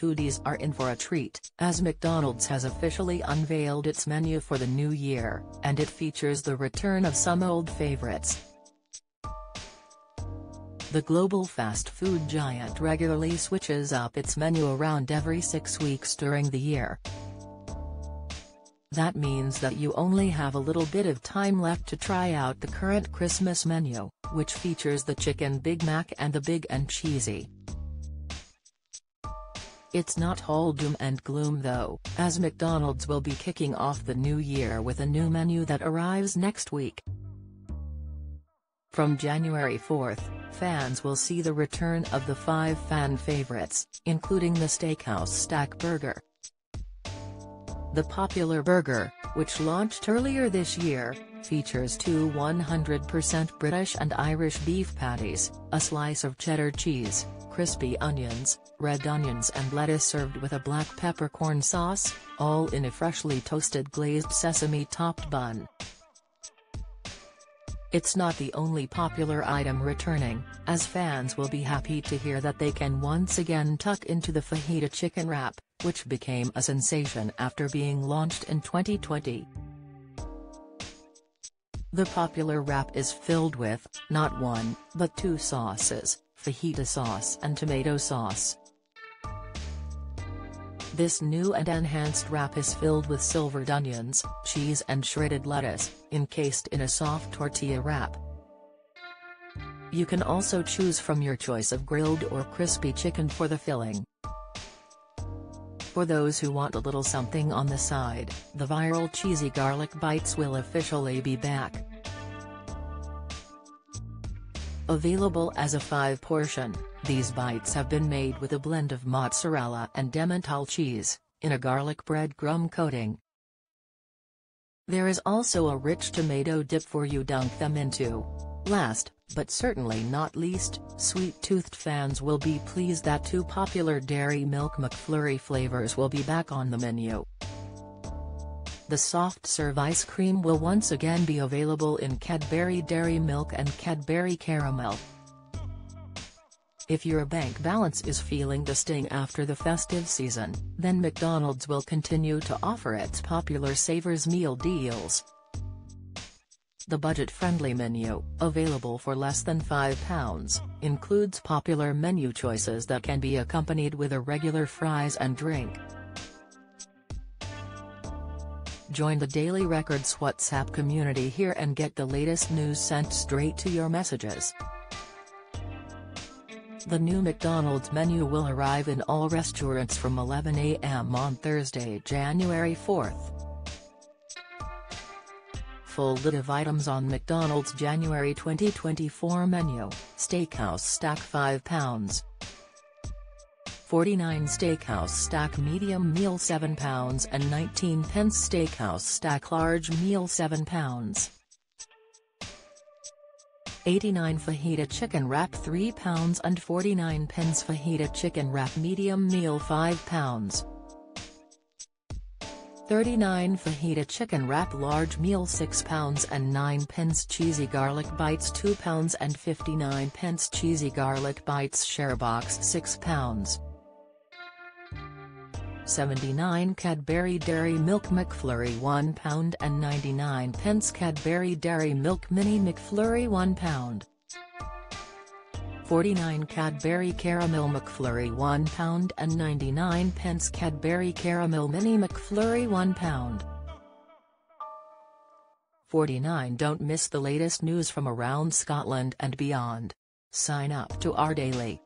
foodies are in for a treat, as McDonald's has officially unveiled its menu for the new year, and it features the return of some old favorites. The global fast food giant regularly switches up its menu around every six weeks during the year. That means that you only have a little bit of time left to try out the current Christmas menu, which features the Chicken Big Mac and the Big and Cheesy. It's not all doom and gloom though, as McDonald's will be kicking off the new year with a new menu that arrives next week. From January 4th, fans will see the return of the five fan favorites, including the Steakhouse Stack Burger. The popular burger, which launched earlier this year, features two 100% British and Irish beef patties, a slice of cheddar cheese, crispy onions, red onions and lettuce served with a black peppercorn sauce, all in a freshly toasted glazed sesame-topped bun. It's not the only popular item returning, as fans will be happy to hear that they can once again tuck into the fajita chicken wrap, which became a sensation after being launched in 2020. The popular wrap is filled with, not one, but two sauces, fajita sauce and tomato sauce. This new and enhanced wrap is filled with silvered onions, cheese and shredded lettuce, encased in a soft tortilla wrap. You can also choose from your choice of grilled or crispy chicken for the filling. For those who want a little something on the side, the viral cheesy garlic bites will officially be back. Available as a 5-portion, these bites have been made with a blend of mozzarella and Emmental cheese, in a garlic bread crumb coating. There is also a rich tomato dip for you dunk them into. Last, but certainly not least, sweet-toothed fans will be pleased that two popular Dairy Milk McFlurry flavors will be back on the menu. The soft serve ice cream will once again be available in Cadbury Dairy Milk and Cadbury Caramel. If your bank balance is feeling the sting after the festive season, then McDonald's will continue to offer its popular Savers meal deals. The budget-friendly menu, available for less than £5, includes popular menu choices that can be accompanied with a regular fries and drink. Join the Daily Records WhatsApp community here and get the latest news sent straight to your messages. The new McDonald's menu will arrive in all restaurants from 11 a.m. on Thursday, January 4th. Full list of items on McDonald's January 2024 menu, Steakhouse Stack £5. 49 Steakhouse Stack Medium Meal £7 and 19 pence Steakhouse Stack Large Meal £7. 89 Fajita Chicken Wrap £3 and 49 pence Fajita Chicken Wrap Medium Meal £5. 39 Fajita Chicken Wrap Large Meal £6 and 9 pence Cheesy Garlic Bites £2 and 59 pence Cheesy Garlic Bites Share Box £6. 79 Cadbury Dairy Milk McFlurry £1 and 99 pence Cadbury Dairy Milk Mini McFlurry £1. 49 Cadbury Caramel McFlurry £1 and 99 pence Cadbury Caramel Mini McFlurry £1. 49 Don't miss the latest news from around Scotland and beyond. Sign up to our daily